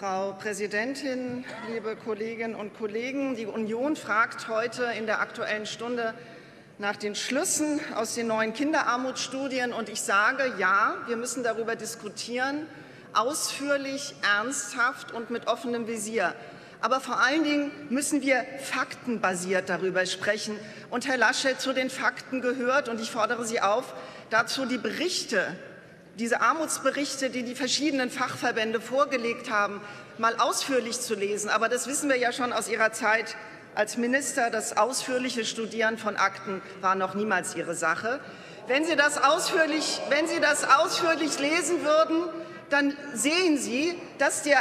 Frau Präsidentin, liebe Kolleginnen und Kollegen! Die Union fragt heute in der Aktuellen Stunde nach den Schlüssen aus den neuen Kinderarmutsstudien. Und ich sage, ja, wir müssen darüber diskutieren, ausführlich, ernsthaft und mit offenem Visier. Aber vor allen Dingen müssen wir faktenbasiert darüber sprechen. Und Herr Laschet, zu den Fakten gehört, und ich fordere Sie auf, dazu die Berichte, diese Armutsberichte, die die verschiedenen Fachverbände vorgelegt haben, mal ausführlich zu lesen. Aber das wissen wir ja schon aus Ihrer Zeit als Minister. Das ausführliche Studieren von Akten war noch niemals Ihre Sache. Wenn Sie das ausführlich, wenn Sie das ausführlich lesen würden, dann sehen Sie, dass, der,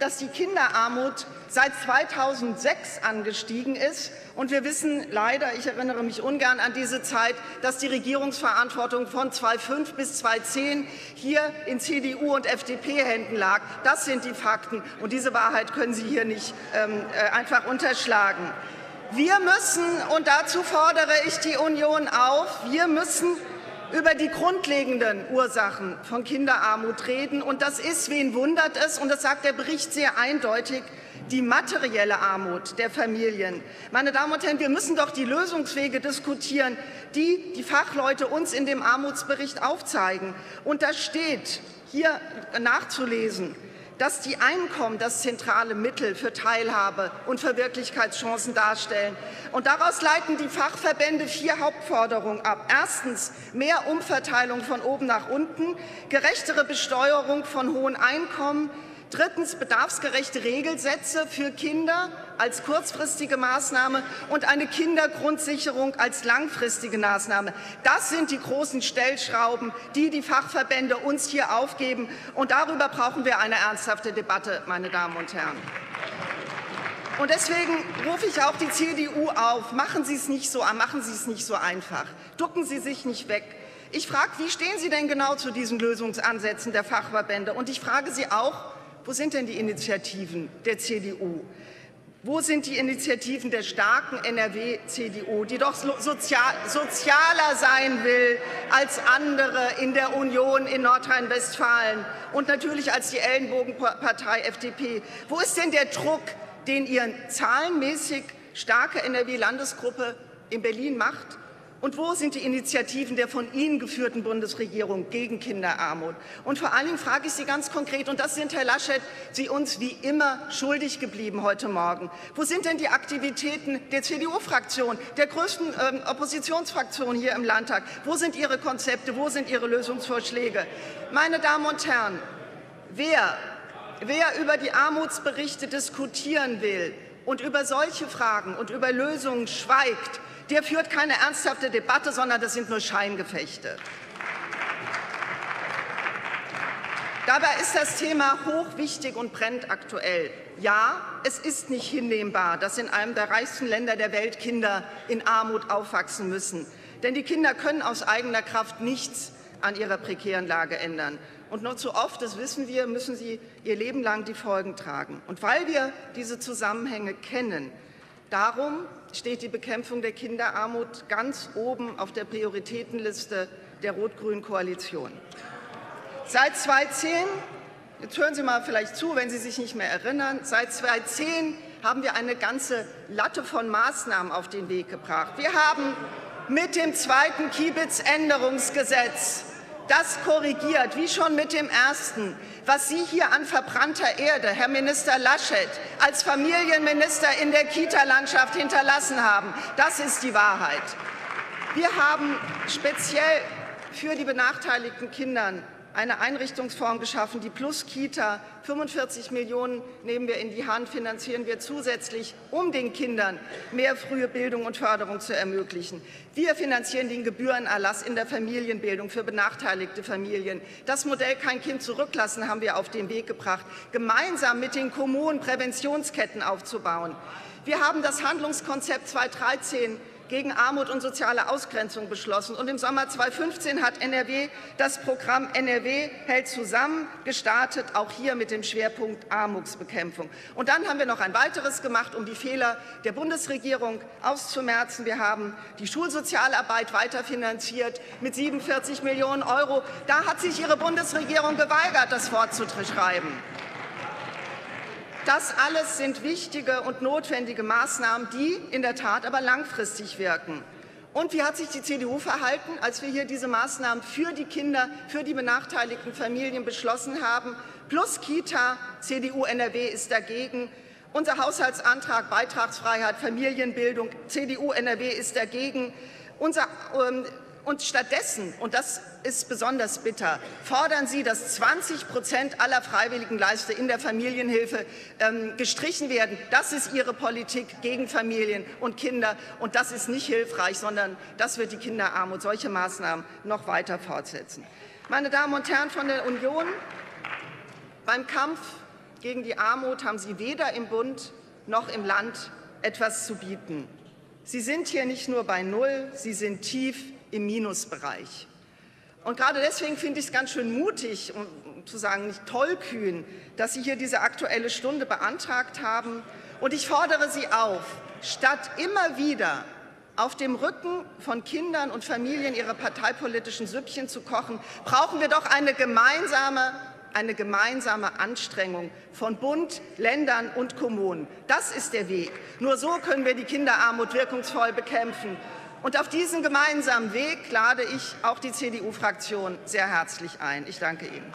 dass die Kinderarmut seit 2006 angestiegen ist. Und wir wissen leider, ich erinnere mich ungern an diese Zeit, dass die Regierungsverantwortung von 2005 bis 2010 hier in CDU und FDP-Händen lag. Das sind die Fakten. Und diese Wahrheit können Sie hier nicht ähm, äh, einfach unterschlagen. Wir müssen, und dazu fordere ich die Union auf, wir müssen über die grundlegenden Ursachen von Kinderarmut reden. Und das ist, wen wundert es, und das sagt der Bericht sehr eindeutig, die materielle Armut der Familien. Meine Damen und Herren, wir müssen doch die Lösungswege diskutieren, die die Fachleute uns in dem Armutsbericht aufzeigen. Und da steht hier nachzulesen, dass die Einkommen das zentrale Mittel für Teilhabe und Verwirklichkeitschancen darstellen. Und daraus leiten die Fachverbände vier Hauptforderungen ab. Erstens mehr Umverteilung von oben nach unten, gerechtere Besteuerung von hohen Einkommen, Drittens bedarfsgerechte Regelsätze für Kinder als kurzfristige Maßnahme und eine Kindergrundsicherung als langfristige Maßnahme. Das sind die großen Stellschrauben, die die Fachverbände uns hier aufgeben. Und darüber brauchen wir eine ernsthafte Debatte, meine Damen und Herren. Und deswegen rufe ich auch die CDU auf, machen Sie es nicht so, machen Sie es nicht so einfach. Ducken Sie sich nicht weg. Ich frage, wie stehen Sie denn genau zu diesen Lösungsansätzen der Fachverbände? Und ich frage Sie auch, wo sind denn die Initiativen der CDU? Wo sind die Initiativen der starken NRW-CDU, die doch sozial, sozialer sein will als andere in der Union in Nordrhein-Westfalen und natürlich als die Ellenbogenpartei FDP? Wo ist denn der Druck, den Ihre zahlenmäßig starke NRW-Landesgruppe in Berlin macht? Und wo sind die Initiativen der von Ihnen geführten Bundesregierung gegen Kinderarmut? Und vor allen Dingen frage ich Sie ganz konkret, und das sind, Herr Laschet, Sie uns wie immer schuldig geblieben heute Morgen. Wo sind denn die Aktivitäten der CDU-Fraktion, der größten ähm, Oppositionsfraktion hier im Landtag? Wo sind Ihre Konzepte? Wo sind Ihre Lösungsvorschläge? Meine Damen und Herren, wer, wer über die Armutsberichte diskutieren will und über solche Fragen und über Lösungen schweigt, der führt keine ernsthafte Debatte, sondern das sind nur Scheingefechte. Dabei ist das Thema hochwichtig und brennt aktuell. Ja, es ist nicht hinnehmbar, dass in einem der reichsten Länder der Welt Kinder in Armut aufwachsen müssen. Denn die Kinder können aus eigener Kraft nichts an ihrer prekären Lage ändern. Und nur zu oft, das wissen wir, müssen sie ihr Leben lang die Folgen tragen. Und weil wir diese Zusammenhänge kennen, darum steht die Bekämpfung der Kinderarmut ganz oben auf der Prioritätenliste der rot-grünen Koalition. Seit 2010, jetzt hören Sie mal vielleicht zu, wenn Sie sich nicht mehr erinnern, seit 2010 haben wir eine ganze Latte von Maßnahmen auf den Weg gebracht. Wir haben mit dem zweiten Kiebitz-Änderungsgesetz das korrigiert, wie schon mit dem ersten. Was Sie hier an verbrannter Erde, Herr Minister Laschet, als Familienminister in der Kita-Landschaft hinterlassen haben, das ist die Wahrheit. Wir haben speziell für die benachteiligten Kinder eine Einrichtungsform geschaffen, die Plus Kita. 45 Millionen nehmen wir in die Hand, finanzieren wir zusätzlich, um den Kindern mehr frühe Bildung und Förderung zu ermöglichen. Wir finanzieren den Gebührenerlass in der Familienbildung für benachteiligte Familien. Das Modell Kein Kind zurücklassen haben wir auf den Weg gebracht, gemeinsam mit den Kommunen Präventionsketten aufzubauen. Wir haben das Handlungskonzept 2013 gegen Armut und soziale Ausgrenzung beschlossen. Und im Sommer 2015 hat NRW das Programm NRW hält zusammen gestartet, auch hier mit dem Schwerpunkt Armutsbekämpfung. Und dann haben wir noch ein weiteres gemacht, um die Fehler der Bundesregierung auszumerzen. Wir haben die Schulsozialarbeit weiterfinanziert mit 47 Millionen Euro. Da hat sich Ihre Bundesregierung geweigert, das fortzuschreiben. Das alles sind wichtige und notwendige Maßnahmen, die in der Tat aber langfristig wirken. Und wie hat sich die CDU verhalten, als wir hier diese Maßnahmen für die Kinder, für die benachteiligten Familien beschlossen haben? Plus Kita, CDU NRW ist dagegen. Unser Haushaltsantrag Beitragsfreiheit, Familienbildung, CDU NRW ist dagegen. Unser ähm, und stattdessen, und das ist besonders bitter, fordern Sie, dass 20 Prozent aller Freiwilligenleiste in der Familienhilfe ähm, gestrichen werden. Das ist Ihre Politik gegen Familien und Kinder. Und das ist nicht hilfreich, sondern das wird die Kinderarmut, solche Maßnahmen noch weiter fortsetzen. Meine Damen und Herren von der Union, beim Kampf gegen die Armut haben Sie weder im Bund noch im Land etwas zu bieten. Sie sind hier nicht nur bei Null, Sie sind tief im Minusbereich. Und gerade deswegen finde ich es ganz schön mutig, um zu sagen nicht tollkühn, dass Sie hier diese Aktuelle Stunde beantragt haben. Und ich fordere Sie auf, statt immer wieder auf dem Rücken von Kindern und Familien ihre parteipolitischen Süppchen zu kochen, brauchen wir doch eine gemeinsame, eine gemeinsame Anstrengung von Bund, Ländern und Kommunen. Das ist der Weg. Nur so können wir die Kinderarmut wirkungsvoll bekämpfen. Und auf diesen gemeinsamen Weg lade ich auch die CDU-Fraktion sehr herzlich ein. Ich danke Ihnen.